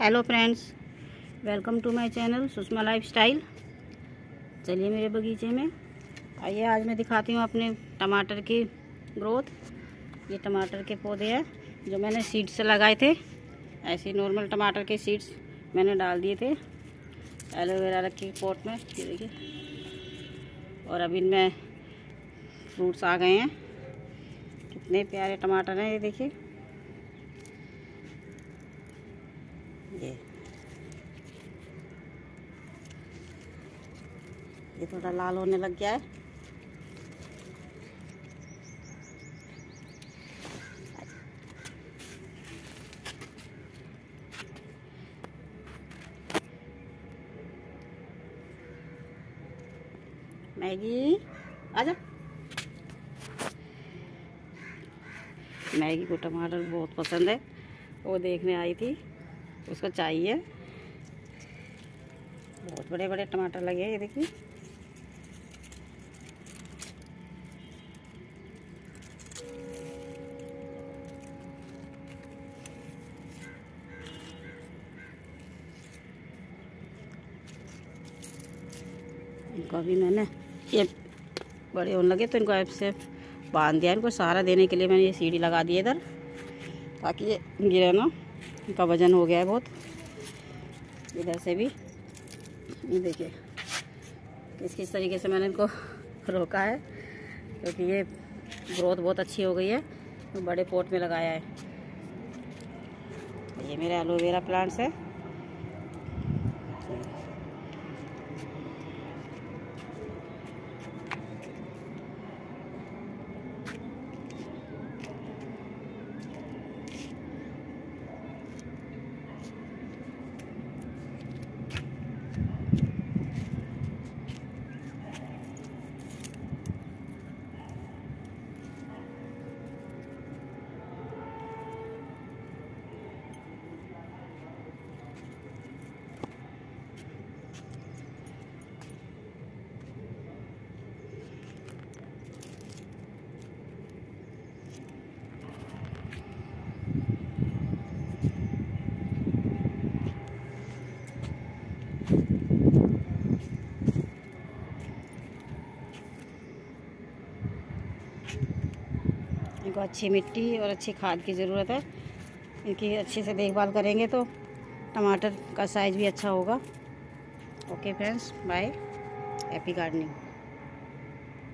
Hello friends welcome to my channel Sushma lifestyle चलिए मेरे बगीचे में। आइए, आज मैं दिखाती हूँ अपने टमाटर की ग्रोथ। ये टमाटर के पौधे हैं, जो मैंने सीड्स से लगाए थे। ऐसे नॉर्मल टमाटर के सीड्स मैंने डाल दिए थे। एलोवेरा रखी पॉट में, ये देखिए। और अभी इनमें फ्रूट्स आ गए हैं। कितने प्यारे टमाटर हैं, ये देखिए ये ये थोड़ा लाल होने लग गया है। मैगी आजा मैगी को टमाटर बहुत पसंद है। वो देखने आई थी, उसको चाहिए। बहुत बड़े बड़े टमाटर लगे हैं, ये देखिए। इनको अभी मैंने ये बड़े होने लगे तो इनको ऐसे बाँध दिया। इनको सहारा देने के लिए मैंने ये सीढ़ी लगा दी इधर, ताकि ये गिरे ना। इनका वज़न हो गया है बहुत। इधर से भी, ये देखिए। किस किस तरीके से मैंने इनको रोका है, क्योंकि ये ग्रोथ बहुत अच्छी हो गई है तो बड़े पोट में लगाया है। ये मेरे एलोवेरा प्लांट्स है। इनको अच्छी मिट्टी और अच्छी खाद की ज़रूरत है। इनकी अच्छे से देखभाल करेंगे तो टमाटर का साइज़ भी अच्छा होगा। Okay friends bye happy gardening